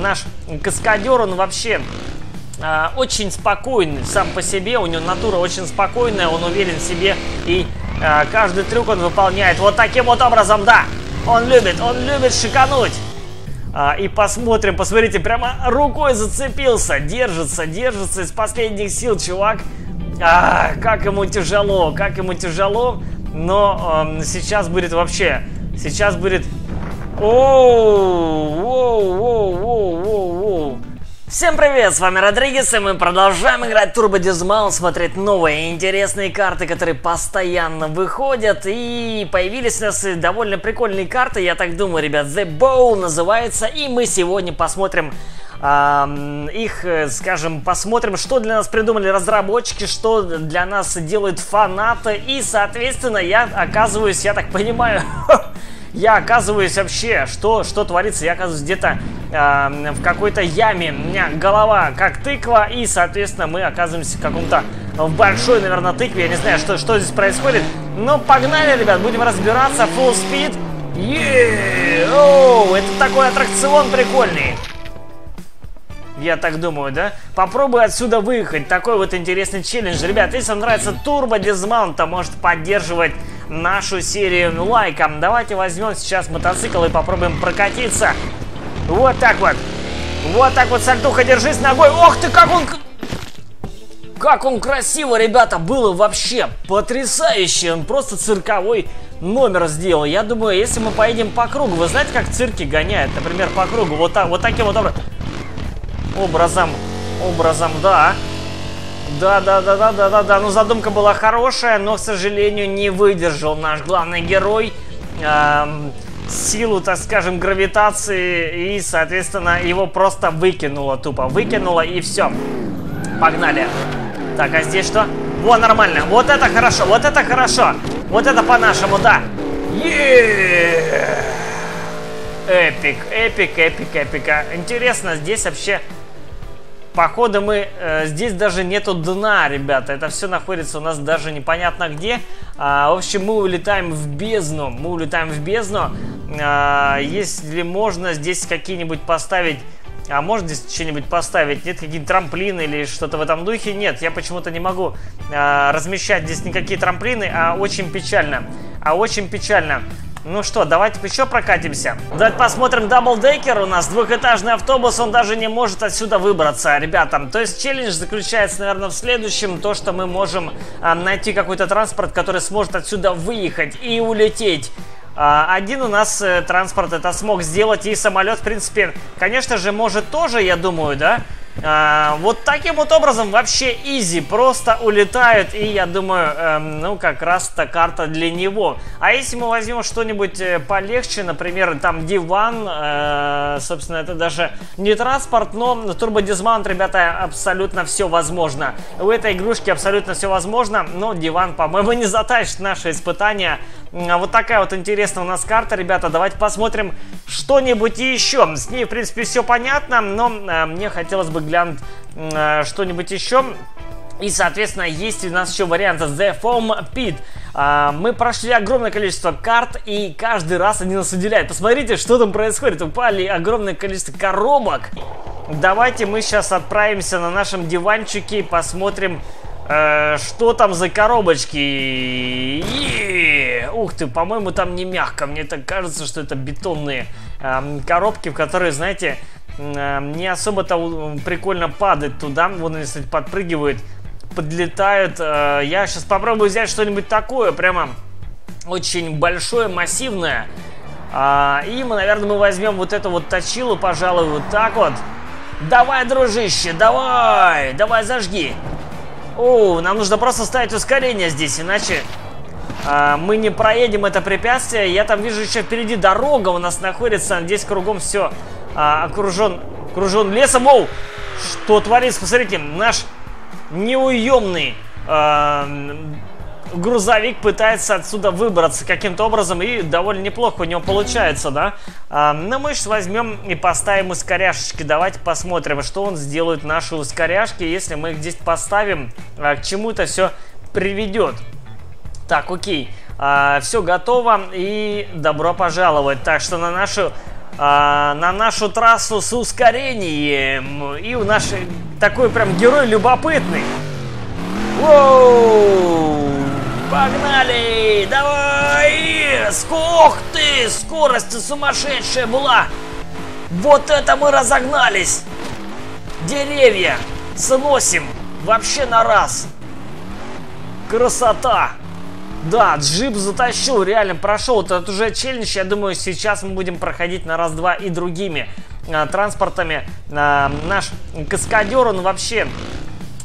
наш каскадер, он вообще э, очень спокойный сам по себе, у него натура очень спокойная, он уверен в себе и э, каждый трюк он выполняет вот таким вот образом, да. Он любит, он любит шикануть. А, и посмотрим, посмотрите, прямо рукой зацепился, держится, держится из последних сил, чувак. А, как ему тяжело, как ему тяжело, но э, сейчас будет вообще, сейчас будет... Всем привет, с вами Родригес, и мы продолжаем играть Turbo Dismount, смотреть новые интересные карты, которые постоянно выходят, и появились у нас довольно прикольные карты, я так думаю, ребят, The Bow называется, и мы сегодня посмотрим их, скажем, посмотрим, что для нас придумали разработчики, что для нас делают фанаты, и, соответственно, я оказываюсь, я так понимаю, я оказываюсь вообще, что, что творится, я оказываюсь где-то э, в какой-то яме, у меня голова как тыква, и, соответственно, мы оказываемся в каком-то, в большой, наверное, тыкве, я не знаю, что, что здесь происходит, но погнали, ребят, будем разбираться, full speed! Оу, это такой аттракцион прикольный. Я так думаю, да? Попробуй отсюда выехать. Такой вот интересный челлендж. Ребят, если вам нравится турбо дизмаунт, то может поддерживать нашу серию лайком. Давайте возьмем сейчас мотоцикл и попробуем прокатиться. Вот так вот. Вот так вот, Сальтуха, держись ногой. Ох ты, как он... Как он красиво, ребята, было вообще потрясающе. Он просто цирковой номер сделал. Я думаю, если мы поедем по кругу, вы знаете, как цирки гоняют, например, по кругу, вот, так, вот таким вот образом образом, да. Да, да, да, да, да, да, да. Ну, задумка была хорошая, но, к сожалению, не выдержал наш главный герой эм, силу, так скажем, гравитации, и, соответственно, его просто выкинуло тупо. Выкинуло, и все. Погнали. Так, а здесь что? Во, нормально. Вот это хорошо, вот это хорошо. Вот это по-нашему, да. Epic, epic, epic, эпика. Интересно, здесь вообще Походу мы... Э, здесь даже нету дна, ребята. Это все находится у нас даже непонятно где. А, в общем, мы улетаем в бездну. Мы улетаем в бездну. А, если можно здесь какие-нибудь поставить... А может здесь что-нибудь поставить? Нет, какие-то трамплины или что-то в этом духе? Нет, я почему-то не могу а, размещать здесь никакие трамплины, а очень печально. А очень печально. Ну что, давайте еще прокатимся. Давайте посмотрим double decker. У нас двухэтажный автобус, он даже не может отсюда выбраться, ребятам. То есть челлендж заключается, наверное, в следующем. То, что мы можем а, найти какой-то транспорт, который сможет отсюда выехать и улететь. А, один у нас э, транспорт это смог сделать, и самолет, в принципе, конечно же, может тоже, я думаю, да? А, вот таким вот образом вообще изи, просто улетают, и я думаю, эм, ну как раз-то карта для него. А если мы возьмем что-нибудь э, полегче, например, там диван, э, собственно, это даже не транспорт, но турбодизмаунт, ребята, абсолютно все возможно. У этой игрушки абсолютно все возможно, но диван, по-моему, не затащит наше испытание. Вот такая вот интересная у нас карта, ребята, давайте посмотрим что-нибудь еще. С ней, в принципе, все понятно, но э, мне хотелось бы глянуть э, что-нибудь еще. И, соответственно, есть у нас еще вариант The Foam Pit. А, мы прошли огромное количество карт, и каждый раз они нас удивляют. Посмотрите, что там происходит. Упали огромное количество коробок. Давайте мы сейчас отправимся на нашем диванчике и посмотрим, э, что там за коробочки. Ух ты, по-моему, там не мягко. Мне так кажется, что это бетонные э, коробки, в которые, знаете, Эм, не особо-то прикольно падать туда. Вон они, кстати, подпрыгивают, подлетают. Э, я сейчас попробую взять что-нибудь такое, прямо очень большое, массивное. А, и мы, наверное, мы возьмем вот эту вот точилу, пожалуй, вот так вот. Давай, дружище, давай, давай, зажги. О, нам нужно просто ставить ускорение здесь, иначе а, мы не проедем это препятствие. Я там вижу еще впереди дорога у нас находится. Здесь кругом все а, окружен, окружен лесом. Оу! Что творится? Посмотрите, наш неуемный а, грузовик пытается отсюда выбраться каким-то образом, и довольно неплохо у него получается, да? А, но мы сейчас возьмем и поставим ускоряшечки. Давайте посмотрим, что он сделает наши ускоряшки, если мы их здесь поставим, а, к чему это все приведет. Так, окей. А, все готово и добро пожаловать. Так что на нашу а, на нашу трассу с ускорением. И у нашей такой прям герой любопытный. Воу! Погнали! Давай! Скох ты! Скорость сумасшедшая была! Вот это мы разогнались! Деревья сносим вообще на раз! Красота! Да, джип затащил, реально прошел этот уже челлендж. Я думаю, сейчас мы будем проходить на раз-два и другими э, транспортами. Э, наш каскадер, он вообще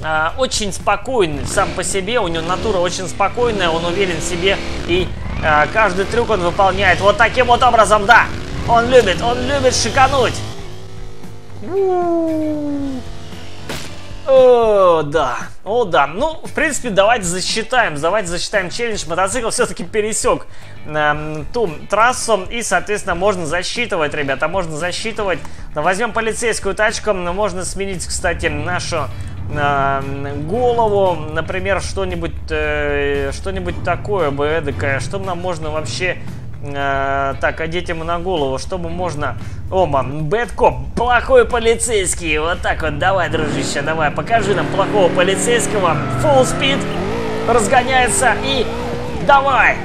э, очень спокойный сам по себе. У него натура очень спокойная, он уверен в себе. И э, каждый трюк он выполняет вот таким вот образом, да. Он любит, он любит шикануть. О, да. О, да. Ну, в принципе, давайте засчитаем. Давайте засчитаем челлендж. Мотоцикл все-таки пересек э, ту трассу. И, соответственно, можно засчитывать, ребята. Можно засчитывать. Возьмем полицейскую тачку. Можно сменить, кстати, нашу э, голову. Например, что-нибудь э, что-нибудь такое бы эдакое. Что нам можно вообще так, одеть ему на голову, чтобы можно... Ома, Бэткоп, плохой полицейский. Вот так вот, давай, дружище, давай, покажи нам плохого полицейского. Full speed, разгоняется и... Давай!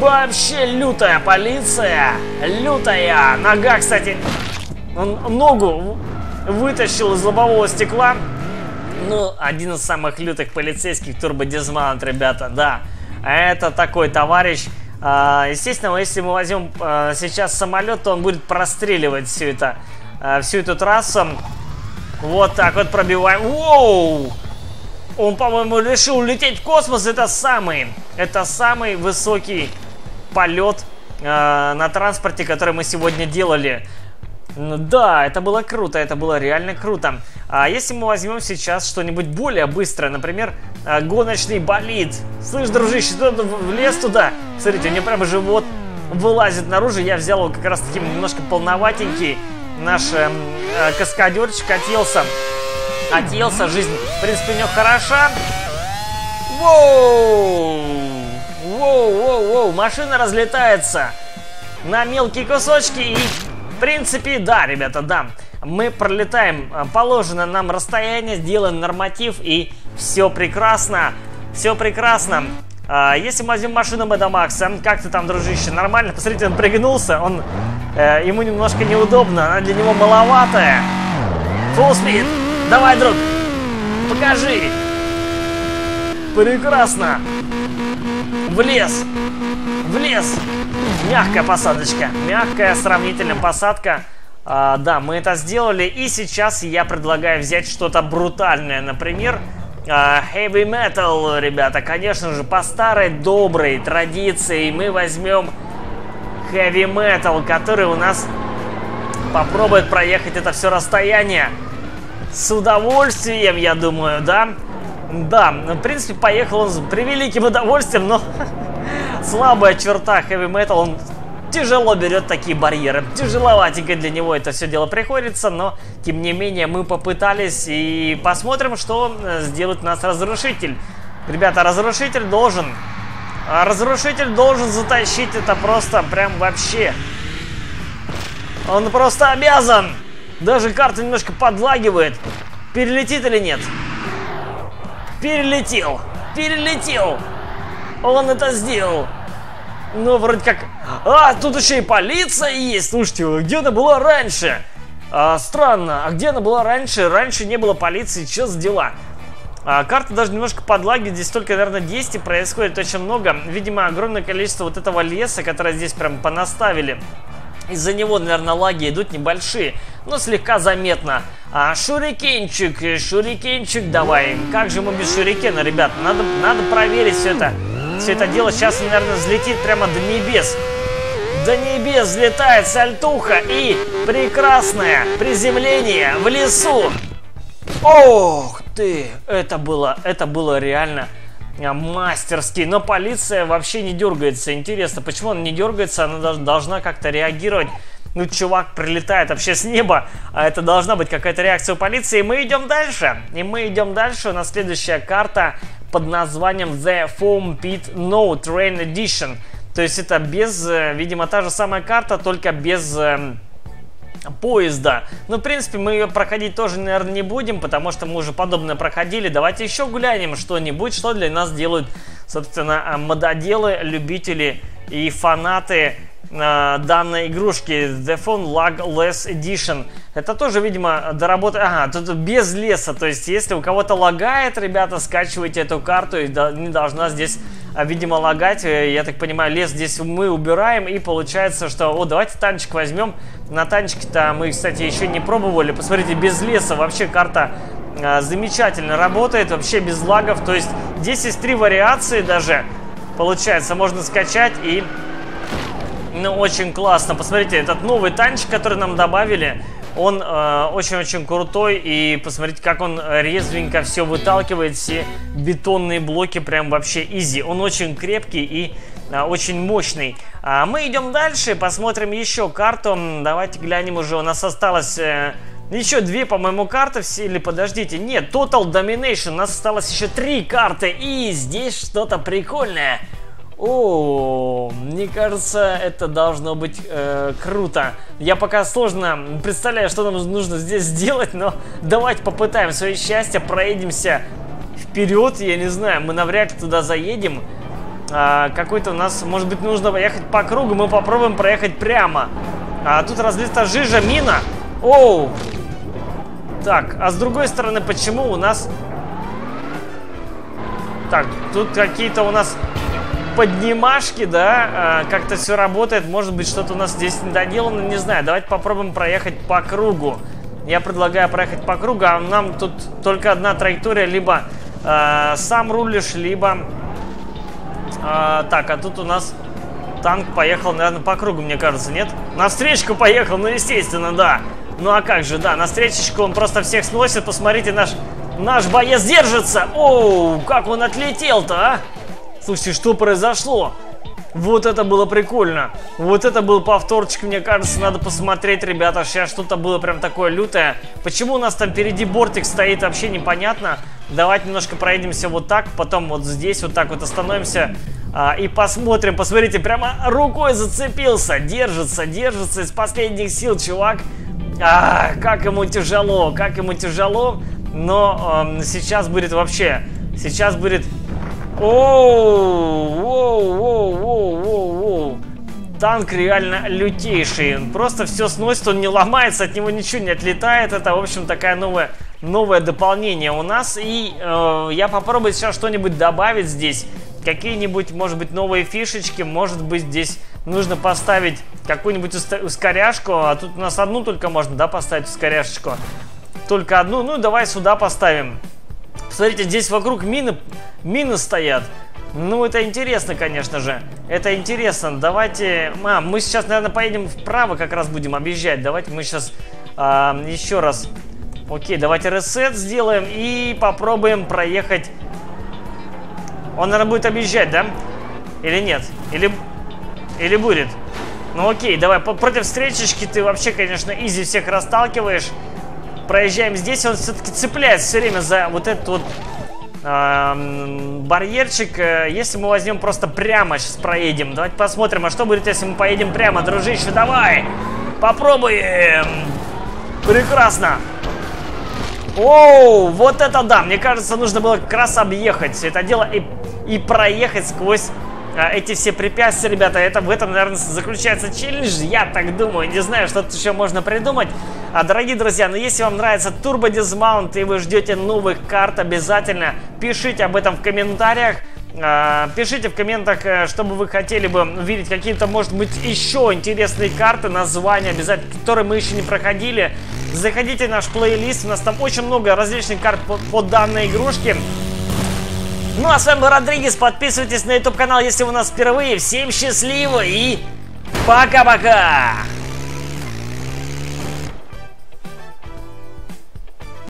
Вообще лютая полиция, лютая. Нога, кстати, ногу вытащил из лобового стекла. Ну, один из самых лютых полицейских турбодизмаунт, ребята, да. Это такой товарищ, а, естественно, если мы возьмем а, сейчас самолет, то он будет простреливать всю это, а, всю эту трассу. Вот так вот пробиваем. Воу! Он, по-моему, решил лететь в космос. Это самый, это самый высокий полет на транспорте, который мы сегодня делали. Ну да, это было круто, это было реально круто. А если мы возьмем сейчас что-нибудь более быстрое, например, а, гоночный болид. Слышь, дружище, ты влез туда? Смотрите, у него прямо живот вылазит наружу. Я взял его как раз таким немножко полноватенький. Наш эм, э, каскадерчик отелся. Отелся, жизнь, в принципе, у него хороша. Воу! Воу, воу, воу, машина разлетается на мелкие кусочки и принципе, да, ребята, да. Мы пролетаем а, положенное нам расстояние, сделаем норматив и все прекрасно. Все прекрасно. А, если мы возьмем машину Мэда Макса, как ты там, дружище, нормально? Посмотрите, он пригнулся, он, э, ему немножко неудобно, она для него маловатая. Speed. Давай, друг, покажи. Прекрасно. В лес. В лес. Мягкая посадочка. Мягкая сравнительная посадка. А, да, мы это сделали. И сейчас я предлагаю взять что-то брутальное. Например, а, heavy metal, ребята. Конечно же, по старой доброй традиции мы возьмем heavy metal, который у нас попробует проехать это все расстояние. С удовольствием, я думаю, да? Да, в принципе, поехал он с превеликим удовольствием, но слабая черта heavy metal, он тяжело берет такие барьеры. Тяжеловатенько для него это все дело приходится, но тем не менее мы попытались и посмотрим, что э, сделает нас разрушитель. Ребята, разрушитель должен... А разрушитель должен затащить это просто прям вообще. Он просто обязан. Даже карта немножко подлагивает. Перелетит или нет? Перелетел! Перелетел! Он это сделал! Ну, вроде как... А, тут еще и полиция есть! Слушайте, где она была раньше? А, странно, а где она была раньше? Раньше не было полиции, что за дела? А, карта даже немножко подлагивает, здесь только, наверное, действий происходит очень много. Видимо, огромное количество вот этого леса, которое здесь прям понаставили. Из-за него, наверное, лаги идут небольшие, но слегка заметно. А, шурикенчик, шурикенчик давай. Как же мы без шурикена, ребят? Надо, надо проверить все это. Все это дело сейчас, наверное, взлетит прямо до небес. До небес взлетает сальтуха и прекрасное приземление в лесу. Ох ты! Это было, это было реально а, мастерски. Но полиция вообще не дергается. Интересно, почему она не дергается? Она должна как-то реагировать. Ну, чувак прилетает вообще с неба, а это должна быть какая-то реакция у полиции. Мы идем дальше. И мы идем дальше. У нас следующая карта под названием The Foam Pit No Train Edition. То есть это без, э, видимо, та же самая карта, только без эм, поезда. Ну, в принципе, мы ее проходить тоже, наверное, не будем, потому что мы уже подобное проходили. Давайте еще глянем что-нибудь, что для нас делают, собственно, э, мододелы, любители и фанаты э, данной игрушки The Phone Lag Less Edition. Это тоже, видимо, доработать... Ага, тут без леса. То есть, если у кого-то лагает, ребята, скачивайте эту карту. И не должна здесь, а, видимо, лагать. Э, я так понимаю, лес здесь мы убираем. И получается, что... О, давайте танчик возьмем. На танчике-то мы, кстати, еще не пробовали. Посмотрите, без леса вообще карта а, замечательно работает. Вообще без лагов. То есть, здесь есть три вариации даже. Получается, можно скачать и... Ну, очень классно. Посмотрите, этот новый танчик, который нам добавили, он э, очень-очень э, крутой. И посмотрите, как он резвенько все выталкивает. Все бетонные блоки прям вообще изи. Он очень крепкий и э, очень мощный. А мы идем дальше, посмотрим еще карту. Давайте глянем уже. У нас осталось... Э, еще две, по-моему, карты все, или подождите, нет, Total Domination, у нас осталось еще три карты, и здесь что-то прикольное. О, мне кажется, это должно быть э, круто. Я пока сложно представляю, что нам нужно здесь сделать, но давайте попытаем свое счастье, проедемся вперед. Я не знаю, мы навряд ли туда заедем. А, Какой-то у нас, может быть, нужно поехать по кругу, мы попробуем проехать прямо. А тут разлита жижа, мина. Оу! Так, а с другой стороны, почему у нас... Так, тут какие-то у нас поднимашки, да, а, как-то все работает. Может быть, что-то у нас здесь недоделано, не знаю. Давайте попробуем проехать по кругу. Я предлагаю проехать по кругу, а нам тут только одна траектория, либо э, сам рулишь, либо... Э, так, а тут у нас танк поехал, наверное, по кругу, мне кажется, нет? На встречку поехал, ну, естественно, да. Ну, а как же, да, на встречечку он просто всех сносит. Посмотрите, наш, наш боец держится. Оу, как он отлетел-то, а? Слушайте, что произошло? Вот это было прикольно. Вот это был повторчик, мне кажется, надо посмотреть, ребята. Сейчас что-то было прям такое лютое. Почему у нас там впереди бортик стоит, вообще непонятно. Давайте немножко проедемся вот так, потом вот здесь вот так вот остановимся а, и посмотрим. Посмотрите, прямо рукой зацепился. Держится, держится из последних сил, чувак. А, как ему тяжело, как ему тяжело. Но э, сейчас будет вообще, сейчас будет Оу, воу, воу, воу, воу, воу. Танк реально лютейший. Он просто все сносит, он не ломается, от него ничего не отлетает. Это, в общем, такая новая, новое дополнение у нас. И э, я попробую сейчас что-нибудь добавить здесь. Какие-нибудь, может быть, новые фишечки. Может быть, здесь нужно поставить какую-нибудь ускоряшку. А тут у нас одну только можно, да, поставить ускоряшечку. Только одну. Ну, давай сюда поставим. Смотрите, здесь вокруг мины, мины стоят. Ну, это интересно, конечно же. Это интересно. Давайте... А, мы сейчас, наверное, поедем вправо, как раз будем объезжать. Давайте мы сейчас а, еще раз... Окей, давайте ресет сделаем и попробуем проехать... Он, наверное, будет объезжать, да? Или нет? Или... Или будет? Ну, окей, давай. Против встречечки ты вообще, конечно, изи всех расталкиваешь проезжаем здесь, он все-таки цепляется все время за вот этот вот э, барьерчик. Если мы возьмем просто прямо сейчас проедем, давайте посмотрим, а что будет, если мы поедем прямо, дружище, давай! Попробуем! Прекрасно! Оу, вот это да! Мне кажется, нужно было как раз объехать все это дело и, и проехать сквозь а, эти все препятствия, ребята. Это в этом, наверное, заключается челлендж. Я так думаю. Не знаю, что тут еще можно придумать. А, дорогие друзья, ну, если вам нравится Turbo Dismount и вы ждете новых карт, обязательно пишите об этом в комментариях. А, пишите в комментах, э, чтобы вы хотели бы увидеть какие-то, может быть, еще интересные карты, названия, обязательно, которые мы еще не проходили. Заходите в наш плейлист, у нас там очень много различных карт по, по данной игрушке. Ну а с вами был Родригес, подписывайтесь на YouTube канал, если вы у нас впервые. Всем счастливо и пока-пока!